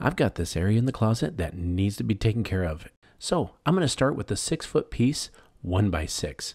I've got this area in the closet that needs to be taken care of. So I'm going to start with the six foot piece, one by six.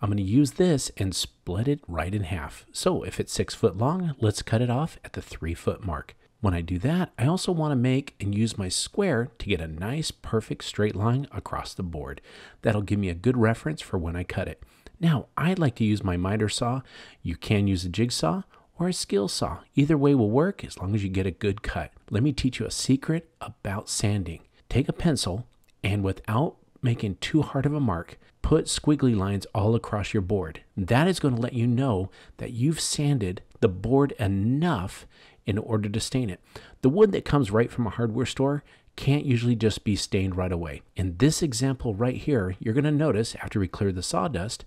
I'm going to use this and split it right in half. So if it's six foot long, let's cut it off at the three foot mark. When I do that, I also want to make and use my square to get a nice perfect straight line across the board. That'll give me a good reference for when I cut it. Now, I like to use my miter saw. You can use a jigsaw or a skill saw. Either way will work as long as you get a good cut. Let me teach you a secret about sanding. Take a pencil and without making too hard of a mark, put squiggly lines all across your board. That is going to let you know that you've sanded the board enough in order to stain it. The wood that comes right from a hardware store can't usually just be stained right away. In this example right here, you're going to notice after we clear the sawdust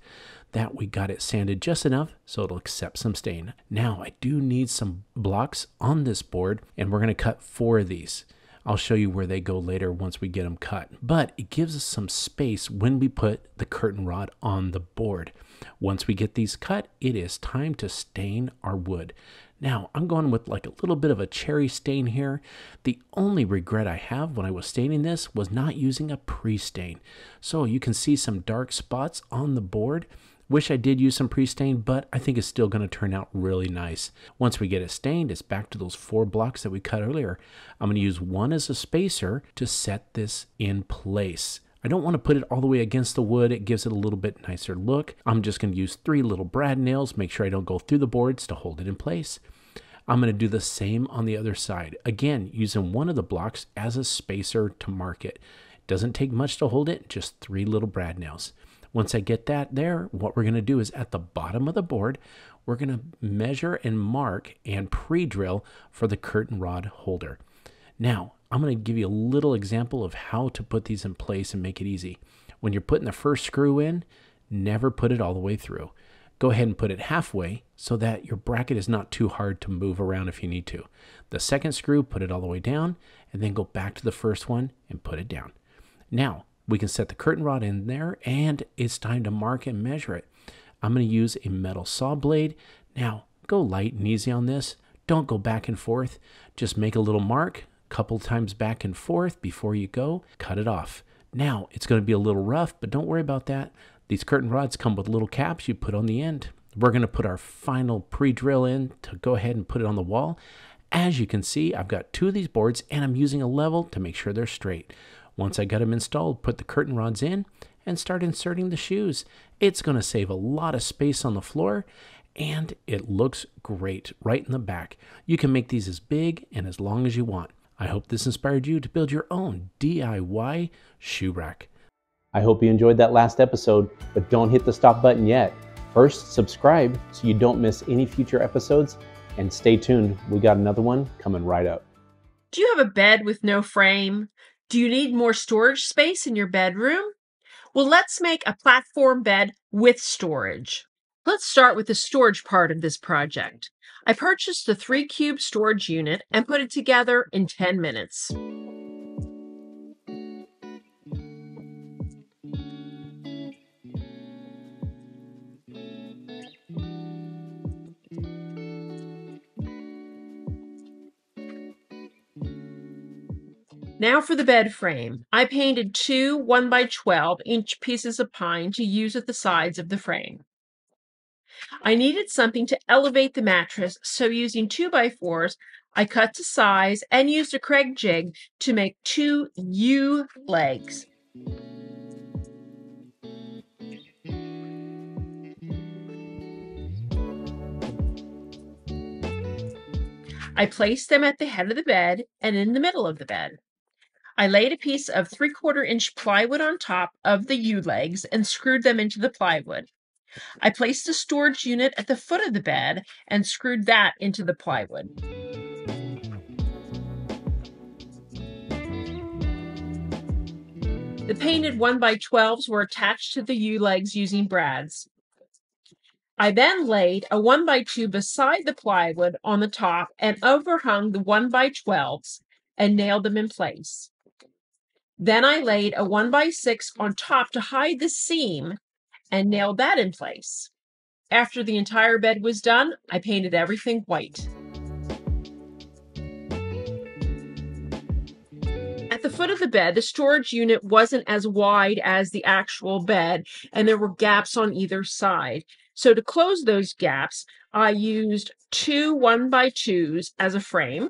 that we got it sanded just enough so it'll accept some stain. Now I do need some blocks on this board and we're to cut four of these. I'll show you where they go later once we get them cut. But it gives us some space when we put the curtain rod on the board. Once we get these cut, it is time to stain our wood. Now, I'm going with like a little bit of a cherry stain here. The only regret I have when I was staining this was not using a pre-stain. So you can see some dark spots on the board. Wish I did use some pre-stain, but I think it's still going to turn out really nice. Once we get it stained, it's back to those four blocks that we cut earlier. I'm going to use one as a spacer to set this in place. I don't want to put it all the way against the wood. It gives it a little bit nicer look. I'm just going to use three little brad nails, make sure I don't go through the boards to hold it in place. I'm going to do the same on the other side. Again, using one of the blocks as a spacer to mark it. Doesn't take much to hold it, just three little brad nails. Once I get that there, what we're going to do is at the bottom of the board, we're going to measure and mark and pre-drill for the curtain rod holder. Now, I'm going to give you a little example of how to put these in place and make it easy. When you're putting the first screw in, never put it all the way through. Go ahead and put it halfway so that your bracket is not too hard to move around if you need to. The second screw, put it all the way down, and then go back to the first one and put it down. Now, we can set the curtain rod in there, and it's time to mark and measure it. I'm going to use a metal saw blade. Now, go light and easy on this. Don't go back and forth. Just make a little mark, couple times back and forth before you go, cut it off. Now, it's going to be a little rough, but don't worry about that. These curtain rods come with little caps you put on the end. We're going to put our final pre-drill in to go ahead and put it on the wall. As you can see, I've got two of these boards and I'm using a level to make sure they're straight. Once I got them installed, put the curtain rods in and start inserting the shoes. It's going to save a lot of space on the floor and it looks great right in the back. You can make these as big and as long as you want. I hope this inspired you to build your own DIY shoe rack. I hope you enjoyed that last episode, but don't hit the stop button yet. First, subscribe so you don't miss any future episodes, and stay tuned. We got another one coming right up. Do you have a bed with no frame? Do you need more storage space in your bedroom? Well, let's make a platform bed with storage. Let's start with the storage part of this project. I purchased a three cube storage unit and put it together in 10 minutes. Now for the bed frame. I painted two 1 by 12 inch pieces of pine to use at the sides of the frame. I needed something to elevate the mattress, so using 2 by 4s I cut to size and used a Kreg jig to make two U legs. I placed them at the head of the bed and in the middle of the bed. I laid a piece of 3 quarter inch plywood on top of the U legs and screwed them into the plywood. I placed a storage unit at the foot of the bed and screwed that into the plywood. The painted 1x12s were attached to the U legs using brads. I then laid a 1x2 beside the plywood on the top and overhung the 1x12s and nailed them in place. Then I laid a 1x6 on top to hide the seam and nailed that in place. After the entire bed was done, I painted everything white. At the foot of the bed, the storage unit wasn't as wide as the actual bed, and there were gaps on either side. So to close those gaps, I used two one by twos as a frame.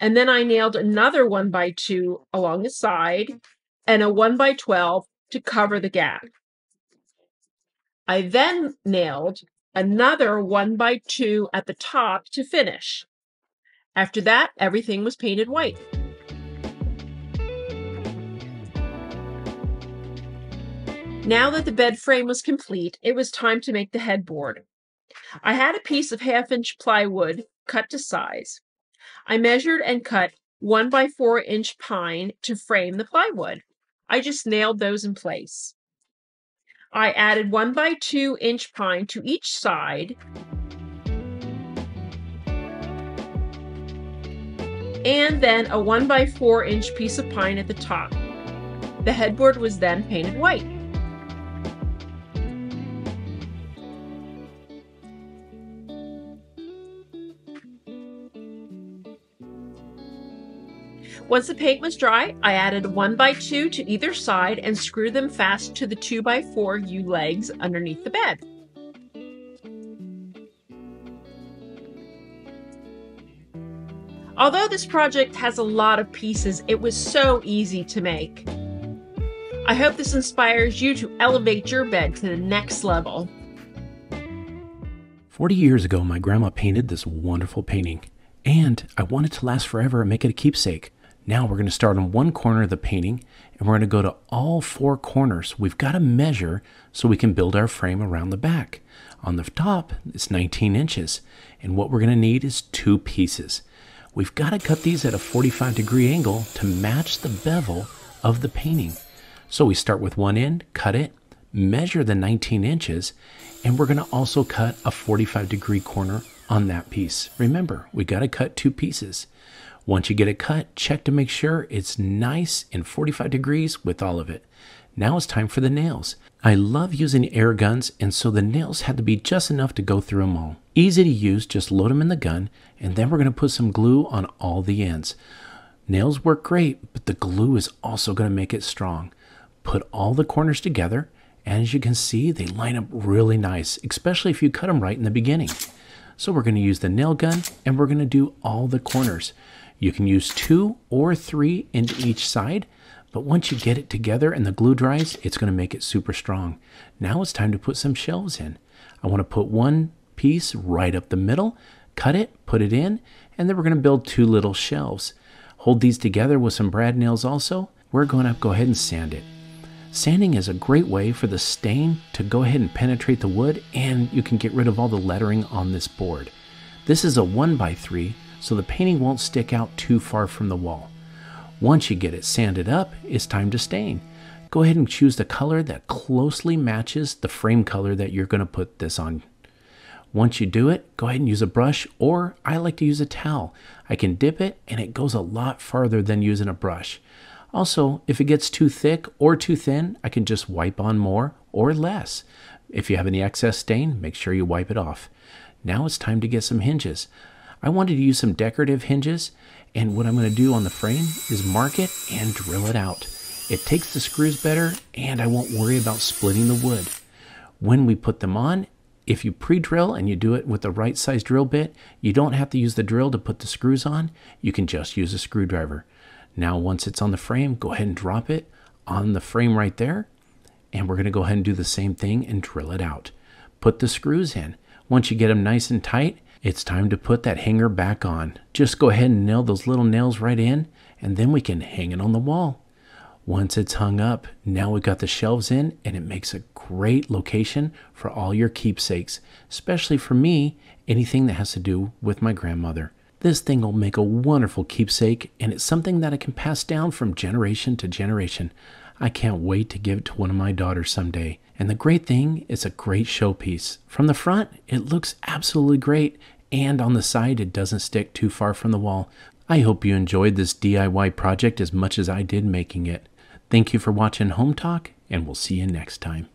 And then I nailed another one by two along the side and a one by 12 to cover the gap. I then nailed another one by two at the top to finish. After that, everything was painted white. Now that the bed frame was complete, it was time to make the headboard. I had a piece of half inch plywood cut to size. I measured and cut one by four inch pine to frame the plywood. I just nailed those in place. I added one by two inch pine to each side and then a one by four inch piece of pine at the top. The headboard was then painted white. Once the paint was dry, I added one by two to either side and screwed them fast to the two by four U legs underneath the bed. Although this project has a lot of pieces, it was so easy to make. I hope this inspires you to elevate your bed to the next level. 40 years ago, my grandma painted this wonderful painting, and I wanted to last forever and make it a keepsake. Now we're going to start on one corner of the painting and we're going to go to all four corners. We've got to measure so we can build our frame around the back. On the top, it's 19 inches, and what we're going to need is two pieces. We've got to cut these at a 45 degree angle to match the bevel of the painting. So we start with one end, cut it, measure the 19 inches, and we're going to also cut a 45 degree corner on that piece. Remember, we got to cut two pieces. Once you get it cut, check to make sure it's nice and 45 degrees with all of it. Now it's time for the nails. I love using air guns, and so the nails had to be just enough to go through them all. Easy to use, just load them in the gun, and then we're going to put some glue on all the ends. Nails work great, but the glue is also going to make it strong. Put all the corners together, and as you can see, they line up really nice, especially if you cut them right in the beginning. So we're going to use the nail gun, and we're going to do all the corners. You can use two or three into each side, but once you get it together and the glue dries, it's going to make it super strong. Now it's time to put some shelves in. I want to put one piece right up the middle, cut it, put it in, and then we're going to build two little shelves. Hold these together with some brad nails also. We're going to go ahead and sand it. Sanding is a great way for the stain to go ahead and penetrate the wood and you can get rid of all the lettering on this board. This is a 1 by 3 so the painting won't stick out too far from the wall. Once you get it sanded up, it's time to stain. Go ahead and choose the color that closely matches the frame color that you're going to put this on. Once you do it, go ahead and use a brush or I like to use a towel. I can dip it and it goes a lot farther than using a brush. Also, if it gets too thick or too thin, I can just wipe on more or less. If you have any excess stain, make sure you wipe it off. Now it's time to get some hinges. I wanted to use some decorative hinges and what I'm going to do on the frame is mark it and drill it out. It takes the screws better and I won't worry about splitting the wood. When we put them on, if you pre-drill and you do it with the right size drill bit, you don't have to use the drill to put the screws on. You can just use a screwdriver. Now once it's on the frame, go ahead and drop it on the frame right there. And we're going to go ahead and do the same thing and drill it out. Put the screws in. Once you get them nice and tight, it's time to put that hanger back on. Just go ahead and nail those little nails right in, and then we can hang it on the wall. Once it's hung up, now we've got the shelves in, and it makes a great location for all your keepsakes, especially for me, anything that has to do with my grandmother. This thing will make a wonderful keepsake, and it's something that I can pass down from generation to generation. I can't wait to give it to one of my daughters someday. And the great thing, it's a great showpiece. From the front, it looks absolutely great, and on the side, it doesn't stick too far from the wall. I hope you enjoyed this DIY project as much as I did making it. Thank you for watching Hometalk, and we'll see you next time.